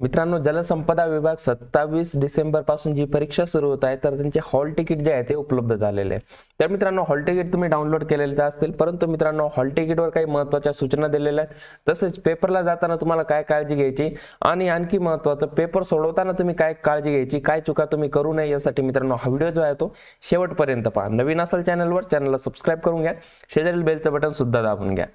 मित्रांनो जलसंपदा विभाग सत्तावीस डिसेंबरपासून जी परीक्षा सुरू होत आहे तर त्यांचे हॉल तिकीट जे आहे ते उपलब्ध झालेले आहे. तर मित्रांनो हॉल तिकीट तुम्ही डाउनलोड केलेले असतील परंतु मित्रांनो हॉल तिकीटवर काही महत्त्वाच्या सूचना दिलेल्या आहेत. तसेच पेपरला जाताना तुम्हाला काय काळजी घ्यायची आणि आणखी महत्त्वाचं पेपर सोडवताना तुम्ही काय काळजी घ्यायची काय चुका तुम्ही करू नये यासाठी मित्रांनो हा व्हिडिओ जो आहे तो शेवटपर्यंत पहा. नवीन असेल चॅनलवर चॅनलला सबस्क्राईब करून घ्या. शेजारील बेलचं बटन सुद्धा दाबून घ्या.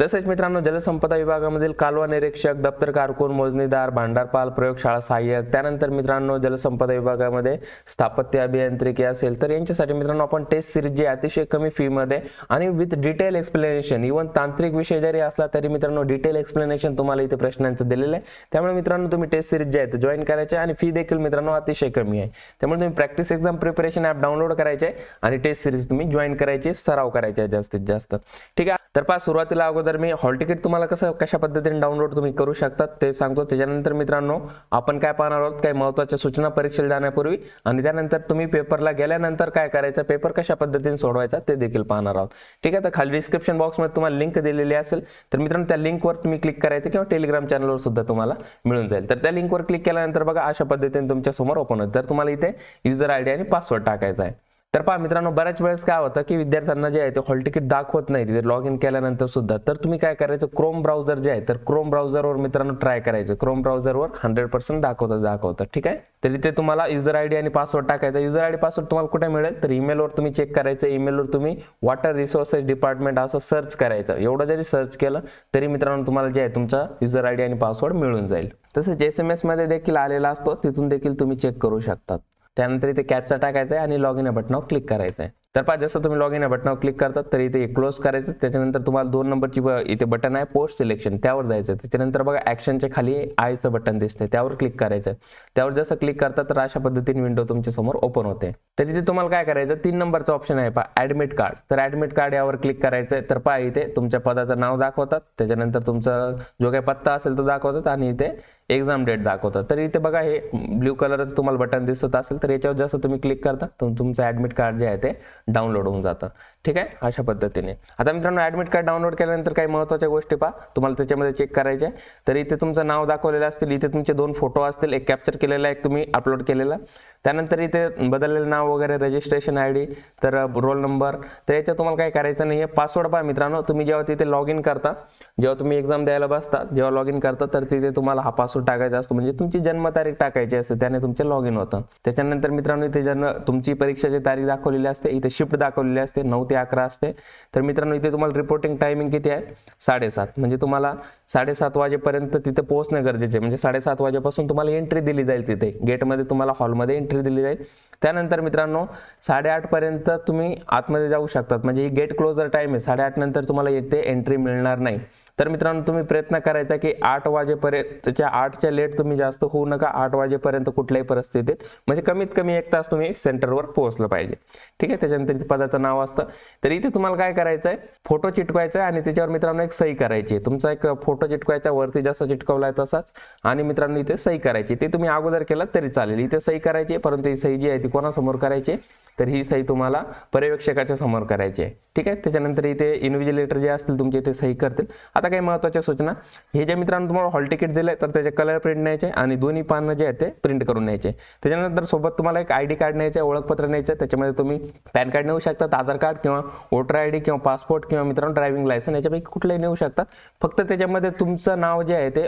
तसेच मित्रांनो जलसंपदा विभागामधील कालवा निरीक्षक दप्तर कारकून मोजणीदार भांडारपाल प्रयोगशाळा सहाय्यक त्यानंतर मित्रांनो जलसंपदा विभागामध्ये स्थापत्य अभियांत्रिकी असेल तर यांच्यासाठी मित्रांनो आपण टेस्ट सिरीज जी आहे अतिशय कमी फीमध्ये आणि विथ डिटेल एक्सप्लेनेशन इव्हन तांत्रिक विषय जरी असला तरी मित्रांनो डिटेल एक्सप्लेनेशन तुम्हाला इथे प्रश्नांचं दिलेलं आहे. त्यामुळे मित्रांनो तुम्ही टेस्ट सिरीज जे आहे जॉईन करायचे आणि फी देखील मित्रांनो अतिशय कमी आहे. त्यामुळे तुम्ही practice exam preparation app download करायचे आणि टेस्ट सिरीज तुम्ही जॉईन करायची सराव करायचे जास्तीत जास्त. ठीक आहे? तर पहा सुरुवातीला अगोदर मी हॉल तिकीट तुम्हाला कसं कशा पद्धतीने डाउनलोड तुम्ही करू शकतात ते सांगतो. त्याच्यानंतर मित्रांनो आपण काय पाहणार आहोत? काही महत्त्वाच्या सूचना परीक्षेला जाण्यापूर्वी आणि त्यानंतर तुम्ही पेपरला गेल्यानंतर काय करायचं पेपर कशा पद्धतीने सोडवायचा ते देखील पाहणार आहोत. ठीक आहे तर खाली डिस्क्रिप्शन बॉक्समध्ये तुम्हाला लिंक दिलेली असेल तर मित्रांनो त्या लिंकवर तुम्ही क्लिक करायचं किंवा टेलिग्राम चॅनलवर सुद्धा तुम्हाला मिळून जाईल. तर त्या लिंकवर क्लिक केल्यानंतर बघा अशा पद्धतीने तुमच्यासमोर ओपन होतं तर तुम्हाला इथे युजर आय डी आणि पासवर्ड टाकायचा आहे. तर पहा मित्रांनो बऱ्याच वेळेस काय होतं की विद्यार्थ्यांना जे आहे ते हॉल तिकीट दाखवत नाही तिथे लॉग इन केल्यानंतर सुद्धा. तर तुम्ही काय करायचं क्रोम ब्राउझर जे आहे तर क्रोम ब्राउझरवर मित्रांनो ट्राय करायचं. क्रोम ब्राउझरवर हंड्रेड पर्सेंट दाखवतं दाखवतं ठीक आहे? तर इथे तुम्हाला युजर आय डी आणि पासवर्ड टाकायचा. युजर आय डी पासवर्ड तुम्हाला कुठे मिळेल? तर ईमेलवर तुम्ही चेक करायचं. ईमेलवर तुम्ही वॉटर रिसोर्सेस डिपार्टमेंट असं सर्च करायचं. एवढं जरी सर्च केलं तरी मित्रांनो तुम्हाला जे आहे तुमचा युजर आय डी आणि पासवर्ड मिळून जाईल. तसेच एस एम एसमध्ये देखील आलेला असतो. तिथून देखील तुम्ही चेक करू शकतात. त्यानंतर इथे कॅपचा टाकायचा आहे आणि लॉग इन या बटनावर क्लिक करायचं आहे तर पहा जसं तुम्ही लॉग इन या बटनावर क्लिक करतात तर इथे क्लोज करायचं त्याच्यानंतर तुम्हाला दोन नंबरची इथे बटन आहे पोस्ट सिलेक्शन त्यावर जायचं त्याच्यानंतर बघा ॲक्शनच्या खाली आयचं बटन दिसतंय त्यावर क्लिक करायचं त्यावर जसं क्लिक करतात तर अशा पद्धतीने विंडो तुमच्यासमोर ओपन होते. तर इथे तुम्हाला काय करायचं तीन नंबरचं ऑप्शन आहे पहा ॲडमिट कार्ड तर ॲडमिट कार्ड यावर क्लिक करायचं आहे तर पहा इथे तुमच्या पदाचं नाव दाखवतात त्याच्यानंतर तुमचा जो काही पत्ता असेल तो दाखवतात आणि इथे एक्झाम डेट दाखवतात. तर इथे बघा हे ब्ल्यू कलरचं तुम्हाला बटन दिसत असेल तर याच्यावर जसं तुम्ही क्लिक करता तर तुमचं ॲडमिट कार्ड जे आहे ते डाउनलोड होऊन जातं. ठीक आहे? अशा पद्धतीने. आता मित्रांनो ॲडमिट कार्ड डाउनलोड केल्यानंतर काही महत्त्वाच्या गोष्टी पहा. तुम्हाला त्याच्यामध्ये चेक करायच्या तर इथे तुमचं नाव दाखवलेलं असतील इथे तुमचे दोन फोटो असतील एक कॅप्चर केलेला एक तुम्ही अपलोड केलेला. त्यानंतर इथे बदललेलं नाव वगैरे रजिस्ट्रेशन आय डी तर रोल नंबर तर याच्यात तुम्हाला काही करायचं नाही आहे पासवर्ड पहा मित्रांनो तुम्ही जेव्हा तिथे लॉग इन करता जेव्हा तुम्ही एक्झाम द्यायला बसता जेव्हा लॉग इन करता तर तिथे तुम्हाला हा पासवर्ड टाकायचा असतो. म्हणजे तुमची जन्मतारीख टाकायची असते त्याने तुमचे लॉग इन होतं. त्याच्यानंतर मित्रांनो इथे जन्म तुमची परीक्षेची तारीख दाखवलेली असते इथे शिफ्ट दाखवलेली असते नऊ ते अकरा असते. तर मित्रांनो इथे तुम्हाला रिपोर्टिंग टायमिंग किती आहे? साडेसात. म्हणजे तुम्हाला साडेसात वाजेपर्यंत तिथे पोहोचणं गरजेचे म्हणजे साडेसात वाजेपासून तुम्हाला एंट्री दिली जाईल तिथे. गेटमध्ये तुम्हाला हॉलमध्ये एंट्री दिली जाईल. त्यानंतर मित्रांनो साडेआठपर्यंत तुम्ही आतमध्ये जाऊ शकतात. म्हणजे ही गेट क्लोजर टाईम आहे. साडेआठ नंतर तुम्हाला इथे एंट्री मिळणार नाही. तर मित्रांनो तुम्ही प्रयत्न करायचा की आठ वाजेपर्यंतच्या आठच्या लेट तुम्ही जास्त होऊ नका. आठ वाजेपर्यंत कुठल्याही परिस्थितीत. म्हणजे कमीत कमी एक तास तुम्ही सेंटरवर पोहोचलं पाहिजे. ठीक आहे? त्याच्यानंतर पदाचं नाव असतं. तर इथे तुम्हाला काय करायचं आहे फोटो चिटकवायचा आहे आणि त्याच्यावर मित्रांनो एक सही करायची आहे. तुमचा एक फोटो चिटकवायचा वरती जसा चिटकवलाय तसाच आणि मित्रांनो इथे सही करायची ते तुम्ही अगोदर केलं तरी चालेल. इथे सही करायची आहे परंतु ही सही जी आहे ती कोणासमोर करायची तर ही सही तुम्हाला पर्यवेक्षकाच्या समोर करायची आहे. ठीक आहे? त्याच्यानंतर इथे इन्व्हिजिलेटर जे असतील तुमचे इथे सही करतील. आता काही महत्त्वाच्या सूचना. हे जे मित्रांनो तुम्हाला हॉल तिकीट दिलंय तर त्याचे कलर प्रिंट न्यायचे आणि दोन्ही पानं जे आहे ते प्रिंट करून न्यायचे. त्याच्यानंतर सोबत तुम्हाला एक आय डी कार्ड न्यायचं ओळखपत्र न्यायचं त्याच्यामध्ये तुम्ही पॅन कार्ड नेऊ शकतात आधार कार्ड किंवा वोटर आय डी किंवा पासपोर्ट किंवा मित्रांनो ड्रायव्हिंग लायसन याच्यापैकी कुठलंही नेऊ शकतात फक्त त्याच्यामध्ये तुमचं नाव जे आहे ते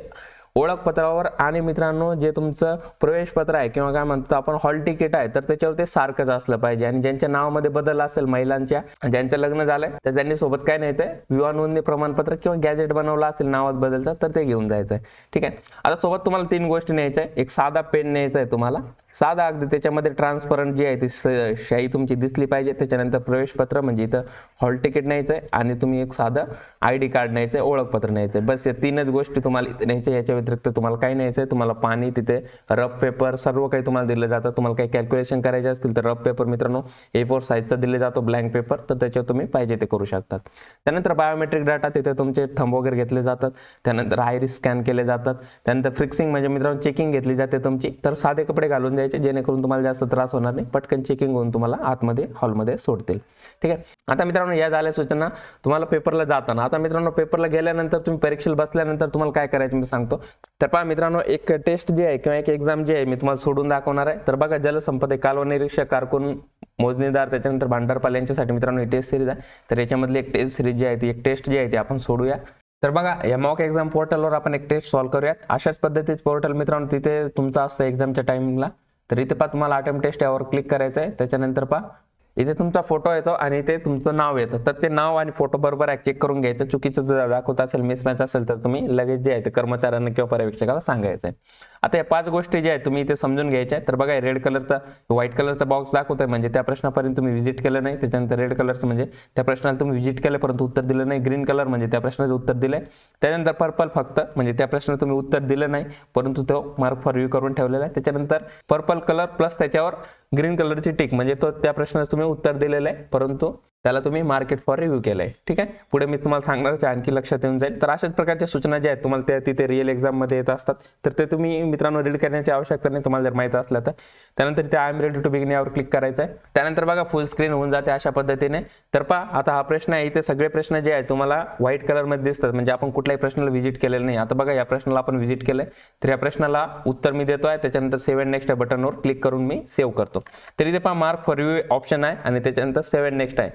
ओळखपत्रावर. आणि मित्रांनो जे तुमचं प्रवेशपत्र आहे किंवा काय म्हणतो आपण हॉल तिकीट आहे तर त्याच्यावर ते सारखंच असलं पाहिजे. आणि ज्यांच्या नावामध्ये बदल असेल महिलांच्या ज्यांचं लग्न झालंय तर त्यांनी सोबत काय न्यायचंय विवाह नोंदणी प्रमाणपत्र किंवा गॅजेट बनवलं असेल नावात बदलचं तर ते घेऊन जायचं आहे ठीक आहे? आता सोबत तुम्हाला तीन गोष्टी न्यायच्या आहे एक साधा पेन न्यायचा आहे तुम्हाला. साधा अगदी त्याच्यामध्ये ट्रान्सपरंट जी आहे ती शाही तुमची दिसली पाहिजे. त्याच्यानंतर प्रवेशपत्र म्हणजे इथं हॉल तिकीट न्यायचं आहे आणि तुम्ही एक साधं आय डी कार्ड न्यायचं आहे ओळखपत्र न्यायचं आहे बस या तीनच गोष्टी तुम्हाला इथे न्यायच्या याच्या व्यतिरिक्त तुम्हाला काही न्यायचं आहे तुम्हाला पाणी तिथे रफ पेपर सर्व काही तुम्हाला दिलं जातं. तुम्हाला काही कॅल्क्युलेशन करायचे असतील तर रफ पेपर मित्रांनो ए फोर साईजचा दिले जातो ब्लँक पेपर तर त्याच्यावर तुम्ही पाहिजे ते करू शकतात. त्यानंतर बायोमेट्रिक डाटा तिथे तुमचे थंब वगैरे घेतले जातात. त्यानंतर आयरी स्कॅन केले जातात. त्यानंतर फिक्सिंग म्हणजे मित्रांनो चेकिंग घेतली जाते तुमची. तर साधे कपडे घालून द्यायचे जेणेकरून तुम्हाला जास्त त्रास होणार नाही. पटकन चेकिंग होऊन तुम्हाला आतमध्ये हॉलमध्ये सोडतील. ठीक आहे? आता मित्रांनो या झाल्या सूचना. तुम्हाला पेपरला जाताना. आता मित्रांनो पेपरला गेल्यानंतर तुम्ही परीक्षेला बसल्यानंतर तुम्हाला काय करायचं मी सांगतो. तर पहा मित्रांनो एक टेस्ट जी आहे किंवा एक एक्झाम जी आहे मी तुम्हाला सोडून दाखवणार आहे. तर बघा जलसंपदा कालवा निरीक्षक कारकून मोजणीदार त्याच्यानंतर भांडारपाल यांच्यासाठी मित्रांनो ही टेस्ट सिरीज आहे. तर याच्यामधली एक टेस्ट सिरीज जी आहे ती एक टेस्ट जी आहे ती आपण सोडूया. तर बघा या मॉक एक्झाम पोर्टलवर आपण एक टेस्ट सॉल्व्ह करूयात. अशाच पद्धतीचे पोर्टल मित्रांनो तिथे तुमचं असतं एक्झामच्या टाइमला तर इथे पहा तुम्हाला अटेम्प्ट टेस्ट यावर क्लिक करायचं आहे त्याच्यानंतर पहा इथे तुमचा फोटो येतो आणि इथे तुमचं नाव येतं. तर ते नाव आणि फोटो बरोबर चेक करून घ्यायचं. चुकीचं जर दाखवत असेल मिसमॅच असेल तर तुम्ही लगेच जे आहे ते कर्मचाऱ्यांना किंवा पर्यवेक्षकाला सांगायचं आहे. आता या पाच गोष्टी ज्या आहेत तुम्ही इथे समजून घ्यायच्या आहेत. तर बघा रेड कलरचा व्हाईट कलरचा बॉक्स दाखवतोय. म्हणजे त्या प्रश्नापर्यंत तुम्ही व्हिजिट केलं नाही. त्याच्यानंतर रेड कलरचं म्हणजे त्या प्रश्नाला तुम्ही व्हिजिट केलं परंतु उत्तर दिलं नाही. ग्रीन कलर म्हणजे त्या प्रश्नाचं उत्तर दिलंय. त्यानंतर पर्पल फक्त म्हणजे त्या प्रश्नाला तुम्ही उत्तर दिलं नाही. परंतु तो मार्क फॉर करून ठेवलेला आहे. त्याच्यानंतर पर्पल कलर प्लस त्याच्यावर ग्रीन कलरची टिक. म्हणजे तो त्या प्रश्नाचं तुम्ही उत्तर दिलेलं आहे. परंतु त्याला तुम्ही मार्केट फॉर रिव्ह्यू केलंय. ठीक आहे? पुढे मी तुम्हाला सांगणार आणखी लक्षात येऊन जाईल. तर अशाच प्रकारच्या सूचना ज्या आहेत तुम्हाला त्या तिथे रिअल एक्झाममध्ये येत असतात. तर ते तुम्ही मित्रांनो रीड करण्याची आवश्यकता नाही तुम्हाला जर माहीत असलं तर. त्यानंतर ते I am ready to begin यावर क्लिक करायचं आहे त्यानंतर बघा फुल स्क्रीन होऊन जाते अशा पद्धतीने. तर पहा आता हा प्रश्न आहे इथे सगळे प्रश्न जे आहे तुम्हाला व्हाईट कलरमध्ये दिसतात. म्हणजे आपण कुठल्याही प्रश्नाला व्हिजिट केलेलं नाही. आता बघा या प्रश्नाला आपण व्हिजिट केलंय. तर या प्रश्नाला उत्तर मी देतो आहे त्याच्यानंतर सेव्हन नेक्स्ट बटनवर क्लिक करून मी सेव्ह करतो. तर इथे पहा मार्क फॉर रिव्ह्यू ऑप्शन आहे आणि त्याच्यानंतर सेव्हन नेक्स्ट आहे.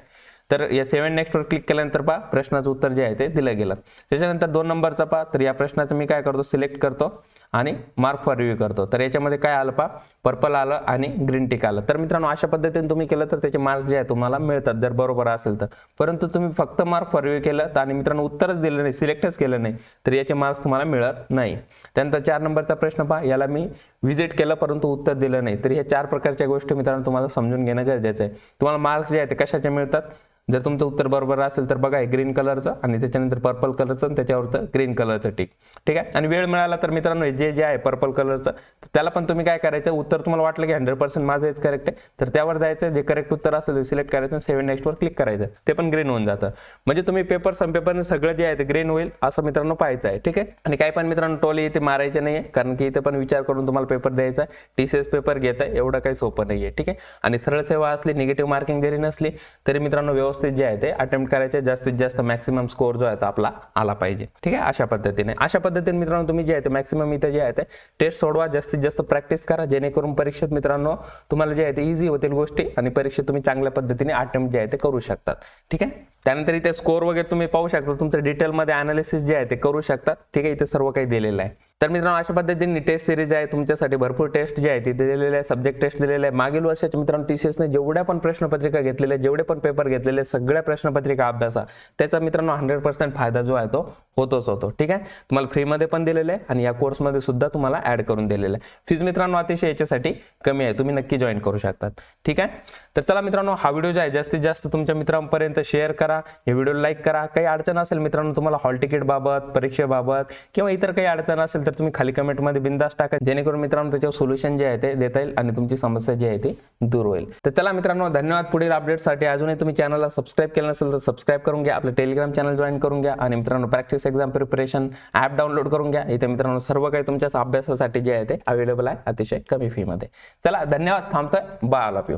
तर या सेव्हन नेक्स्टवर क्लिक केल्यानंतर पहा प्रश्नाचं उत्तर जे आहे ते दिलं गेलं. त्याच्यानंतर दोन नंबरचा पहा तर या प्रश्नाचं मी काय करतो सिलेक्ट करतो आणि मार्क फॉर रिव्ह्यू करतो. तर याच्यामध्ये काय आलं पहा पर्पल आलं आणि ग्रीन टिक आलं. तर मित्रांनो अशा पद्धतीने तुम्ही केलं तर त्याचे मार्क जे आहे तुम्हाला मिळतात जर बरोबर असेल तर. परंतु तुम्ही फक्त मार्क फॉर रिव्ह्यू केलं तर आणि मित्रांनो उत्तरच दिलं नाही सिलेक्टच केलं नाही तर याचे मार्क्स तुम्हाला मिळत नाही. त्यानंतर चार नंबरचा प्रश्न पहा याला मी व्हिजिट केलं परंतु उत्तर दिलं नाही. तर ह्या चार प्रकारच्या गोष्टी मित्रांनो तुम्हाला समजून घेणं गरजेचं आहे. तुम्हाला मार्क्स जे आहे ते कशाचे मिळतात? जर तुमचं उत्तर बरोबर असेल तर बघा ग्रीन कलरचं आणि त्याच्यानंतर पर्पल कलरचं आणि त्याच्यावरचं ग्रीन कलरचं टिक ठीक आहे? आणि वेळ मिळाला तर मित्रांनो जे जे आहे पर्पल कलरचं तर त्याला पण तुम्ही काय करायचं? उत्तर तुम्हाला वाटलं की हंड्रेड पर्सेंट माझं हेच करेक्ट आहे. तर त्यावर जायचं जे करेक्ट उत्तर असेल ते सिलेक्ट करायचं सेव्हन नेक्स्टवर क्लिक करायचं. ते पण ग्रीन होऊन जातं. म्हणजे तुम्ही पेपर सम पेपरने सगळं जे आहे ते ग्रीन होईल असं मित्रांनो पाहायचं आहे. ठीक आहे? आणि काही पण मित्रांनो टोली इथे मारायचे नाही आहे कारण की इथे पण विचार करून तुम्हाला पेपर द्यायचा आहे. टी सी एस पेपर घेत आहे एवढं काही सोपं नाही आहे ठीक आहे? आणि सरळ सेवा असली निगेटिव्ह मार्किंग जरी नसली तरी मित्रांनो व्यवस्थित जे आहे ते अटेम्प्ट करायचे जास्तीत जास्त मॅक्सिमम स्कोर जो आहे तो आपला आला पाहिजे. ठीक आहे? अशा पद्धतीने. अशा पद्धतीने मित्रांनो तुम्ही जे आहे ते मॅक्सिमम इथे जे आहे ते टेस्ट सोडवा जास्तीत जास्त प्रॅक्टिस करा जेणेकरून परीक्षेत मित्रांनो तुम्हाला जे आहे ते इझी होतील गोष्टी आणि परीक्षेत तुम्ही चांगल्या पद्धतीने अटेम्प्ट जे आहे ते करू शकतात. ठीक आहे? त्यानंतर इथे स्कोर वगैरे तुम्ही पाहू शकता. तुमचं डिटेलमध्ये अनालिसिस जे आहे ते करू शकता. ठीक आहे इथे सर्व काही दिलेलं आहे. तर मित्रांनो अशा पद्धतीने टेस्ट सिरीज आहे तुमच्यासाठी भरपूर टेस्ट जे आहे ते दिलेले आहे सब्जेक्ट टेस्ट दिलेले आहे. मागील वर्षाच्या मित्रांनो टीसीएसने जेवढ्या पण प्रश्नपत्रिका घेतलेल्या जेवढे पण पेपर घेतलेले सगळ्या प्रश्नपत्रिका अभ्यासा. त्याचा मित्रांनो हंड्रेड पर्सेंट फायदा जो आहे तो होतोच होतो. ठीक आहे? तुम्हाला फ्रीमध्ये पण दिलेलं आहे आणि या कोर्समध्ये सुद्धा तुम्हाला ऍड करून दिलेलं आहे. फीज मित्रांनो अतिशय याच्यासाठी कमी आहे. तुम्ही नक्की जॉईन करू शकतात. ठीक आहे? तर चला मित्रांनो हा व्हिडिओ जो आहे जास्तीत जास्त तुमच्या मित्रांपर्यंत शेअर करा. हे व्हिडिओ लाईक करा. काही अडचण असेल मित्रांनो तुम्हाला हॉल तिकीट बाबत परीक्षेबाबत किंवा इतर काही अडचण असेल तर तुम्ही खाली कमेंटमध्ये बिंदास टाका. जेणेकरून मित्रांनो त्याच्यावर सोल्युशन जे आहे ते देता येईल आणि तुमची समस्या जी आहे ती दूर होईल. तर चला मित्रांनो धन्यवाद पुढील अपडेटसाठी अजूनही तुम्ही चॅनलला सबस्क्राईब केलं नसेल तर सबस्क्राईब करून घ्या. आपलं टेलिग्राम चॅनल जॉईन करून घ्या. आणि मित्रांनो practice exam preparation app download करून घ्या. इथे मित्रांनो सर्व काही तुमच्या अभ्यासासाठी जे आहे ते अवेलेबल आहे अतिशय कमी फीमध्ये चला धन्यवाद. थांबतोय. Bye all of you